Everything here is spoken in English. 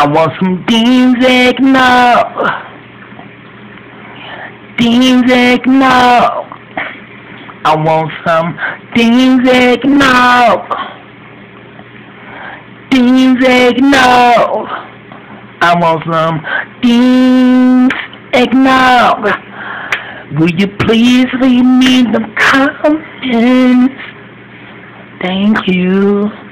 I want some Dean's eggnog. Dean's eggnog. I want some Dean's eggnog. Dean's eggnog. I want some Dean's eggnog. Will you please leave me the comments? Thank you.